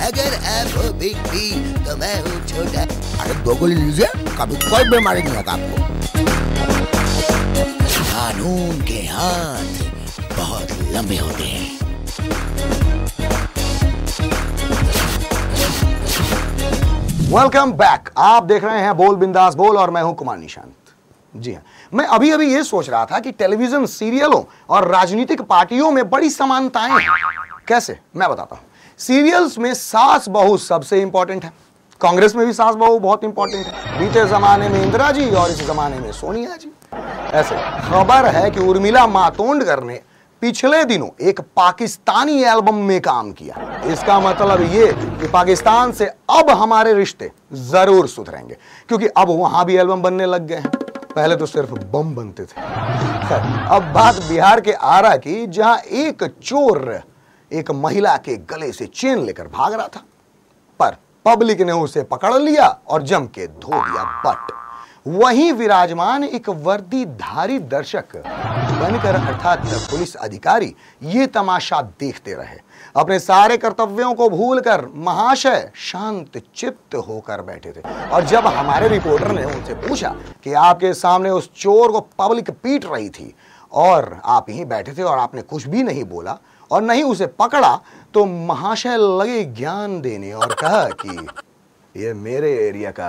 अगर आप हो बिग बी तो मैं हूँ छोटा। अरे दो गोली लीजिए, कभी कोई बीमारी नहीं होगा आपको। कानून के हाथ बहुत लंबे होते हैं। वेलकम बैक आप देख रहे हैं बोल बिंदास बोल और मैं हूँ कुमार निशांत जी हाँ। मैं अभी अभी ये सोच रहा था कि टेलीविज़न सीरियलों और राजनीतिक पार्टियों में बड़ी समानताएँ हैं। कैसे? मैं बताता हूँ। सीरियल्स में सास बहू सबसे इंपॉर्टेंट है। कांग्रेस में भी सास बहू बहुत इंपॉर्टेंट है। बीते जमाने में इंदिरा जी और इस जमाने में सोनिया जी। ऐसे खबर है कि उर्मिला मातोंडकर ने पिछले दिनों एक पाकिस्तानी एल्बम में काम किया। इसका मतलब ये कि पाकिस्तान से अब हमारे रिश्ते ज़रूर सुधरेंगे, क्योंकि अब वहाँ भी एल्बम बनने लग गए हैं। पहले तो सिर्फ़ बम बनते थे। अब बात बिहार के आरा की, जहाँ एक चोर एक महिला के गले से चेन लेकर भाग रहा था, पर पब्लिक ने उसे पकड़ लिया और जम के धो दिया बट। वहीं विराजमान एक वर्दीधारी दर्शक बनकर, अर्थात पुलिस अधिकारी, ये तमाशा देखते रहे। अपने सारे कर्तव्यों को भूलकर महाशय शांत, चित्त होकर बैठे थे। और जब हमारे रिपोर्टर ने उनसे पूछा कि आपके सामने उस चोर को पब्लिक पीट रही थी, और आप यहीं बैठे थे और आपने कुछ भी नहीं बोला और नहीं उसे पकड़ा तो महाशय लगे ज्ञान देने और कहा कि, ये मेरे एरिया का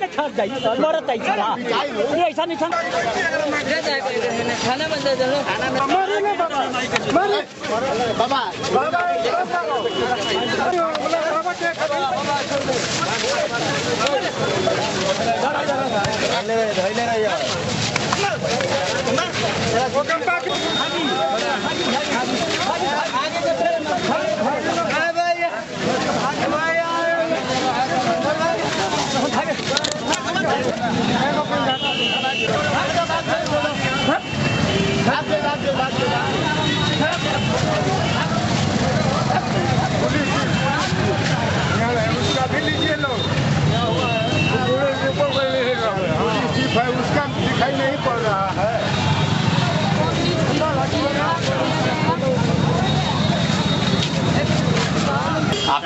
के छाट जाइ छ मरत छ खाना खाना बाबा। बाबा। बाबा। धैले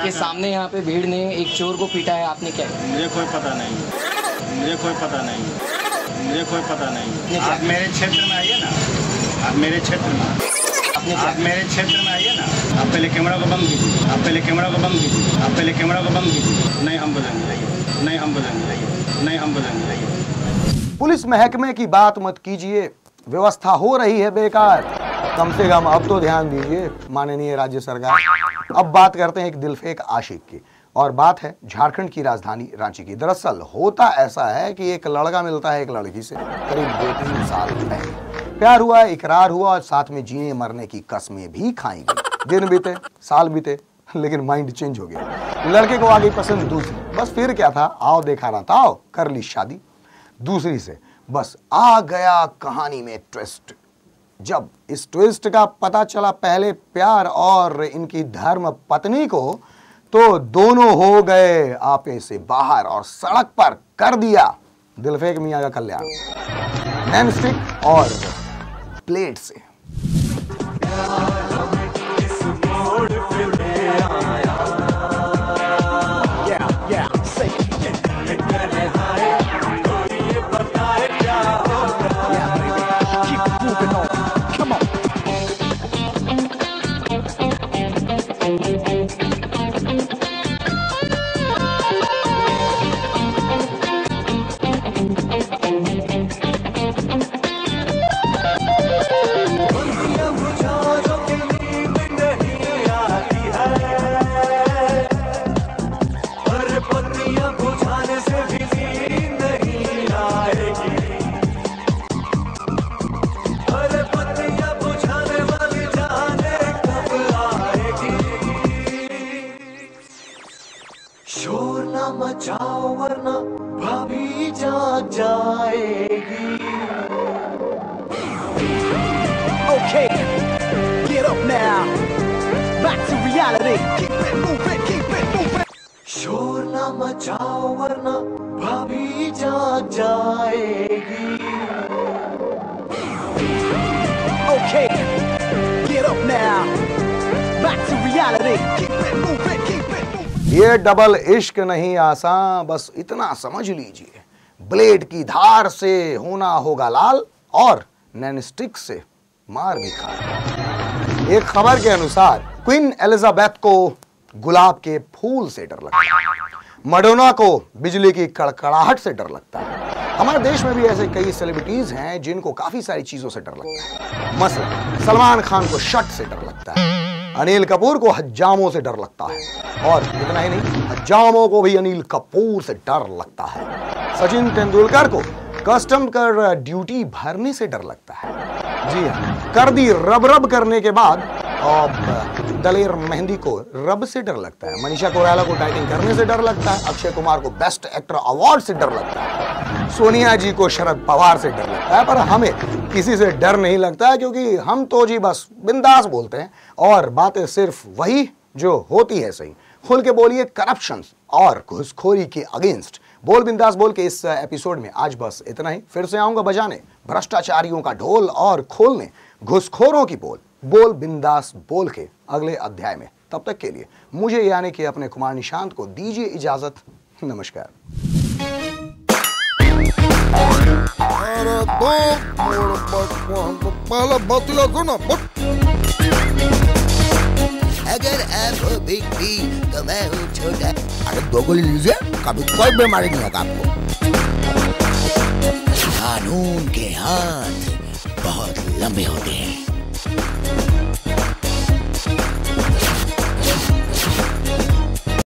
आपके सामने यहाँ पे भीड़ ने एक चोर को पीटा है आपने क्या? मुझे कोई पता नहीं। मुझे कोई पता नहीं। मुझे कोई पता नहीं। आप मेरे क्षेत्र में आइए ना। आप मेरे क्षेत्र में। आपने आप मेरे क्षेत्र में आइए ना। आप पहले कैमरा को बंद कीजिए। आप पहले कैमरा को बंद कीजिए। आप पहले कैमरा को बंद कीजिए। नहीं हम जाइए नहीं हम जाइए नहीं हम जाइए पुलिस महकमे की बात मत कीजिए। व्यवस्था हो रही है बेकार। कम से कम अब तो ध्यान दीजिए, माननीय राज्य सरकार, अब बात करते हैं एक दिलफेक आशिक की। और बात है झारखंड की राजधानी रांची की। दरअसल होता ऐसा है कि एक लड़का मिलता है एक लड़की से, करीब दो तीन साल पहले। प्यार हुआ, इकरार हुआ और साथ में जीने मरने की कस्में भी खाई गई। दिन बीते, साल बीते, लेकिन माइंड चेंज हो गया। लड़के को आ गई पसंद दूसरी। बस फिर क्या था? आओ देखा रहा था आओ कर ली शादी। दूसरी से, बस आ गया कहानी में ट्विस्ट। जब इस ट्विस्ट का पता चला पहले प्यार और इनकी धर्म पत्नी को तो दोनों हो गए आपे से बाहर और सड़क पर कर दिया दिलफेक मियाँ का कल्याण। और प्लेट से। Okay, get up now. Back to reality. Keep it moving, keep it moving. शोर ना मचाओ वरना भाभी जान जाएगी. Okay, get up now. Back to reality. Keep it moving, keep it moving. ये डबल इश्क नहीं आसान बस इतना समझ लीजिए ब्लेड की धार से होना होगा लाल और नैनस्टिक से मार भी खा एक खबर के अनुसार, क्वीन एलिजाबेथ को गुलाब के फूल से डर लगता है। मडोना को बिजली की कड़कड़ाहट से डर लगता है। हमारे देश में भी ऐसे कई सेलिब्रिटीज हैं जिनको काफ़ी सारी चीज़ों से डर लगता है। मसलन, सलमान खान को शट से डर लगता है। अनिल कपूर को हजामों से डर लगता है। और इतना ही नहीं, हजामों को भी अनिल कपूर से डर लगता है। सचिन तेंदुलकर को कस्टम कर ड्यूटी भरने से डर लगता है। जी हाँ कर दी रब रब करने के बाद, अब दलेर मेहंदी को रब से डर लगता है। मनीषा कोइराला को डाइटिंग करने से डर लगता है। अक्षय कुमार को बेस्ट एक्टर अवार्ड से डर लगता है। सोनिया जी को शरद पवार से डर लगता है। पर हमें किसी से डर नहीं लगता है, क्योंकि हम तो जी बस बिंदास बोलते हैं। और बातें सिर्फ़ वही जो होती है सही। खुल के बोलिए करप्शन और घुसखोरी के अगेंस्ट। बोल बिंदास बोल के इस एपिसोड में आज बस इतना ही। फिर से आऊँगा बजाने। भ्रष्टाचारियों का ढोल और खोलने। घुसखोरों की बोल। बोल बिंदास बोल के अगले अध्याय में। तब तक के लिए मुझे यानी कि अपने कुमार निशांत को दीजिए इजाज़त। नमस्कार। अगर आप हो बिग बी तो मैं हूँ छोटा। अरे दो गोली लीजिए, कभी कोई बीमारी नहीं होगा आपको। कानून के हाथ बहुत लंबे होते हैं।